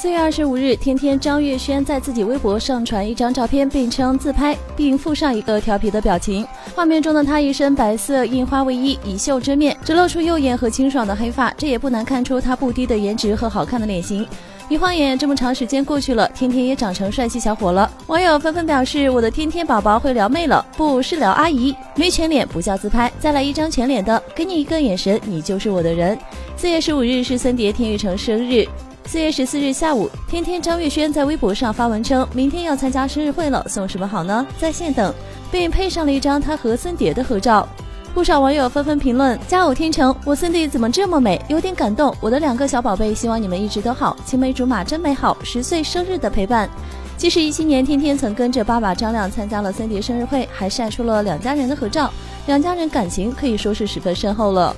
四月二十五日，天天张月轩在自己微博上传一张照片，并称自拍，并附上一个调皮的表情。画面中的他一身白色印花卫衣，以袖遮面，只露出右眼和清爽的黑发，这也不难看出他不低的颜值和好看的脸型。一晃眼，这么长时间过去了，天天也长成帅气小伙了。网友纷纷表示：“我的天天宝宝会撩妹了，不是撩阿姨，没全脸不叫自拍，再来一张全脸的，给你一个眼神，你就是我的人。”四月十五日是森碟天玉成生日。四月十四日下午，天天张月轩在微博上发文称，明天要参加生日会了，送什么好呢？在线等，并配上了一张他和森碟的合照。不少网友纷纷评论：佳偶天成，我孙弟怎么这么美？有点感动。我的两个小宝贝，希望你们一直都好。青梅竹马真美好，十岁生日的陪伴。其实一七年，天天曾跟着爸爸张亮参加了森碟生日会，还晒出了两家人的合照，两家人感情可以说是十分深厚了。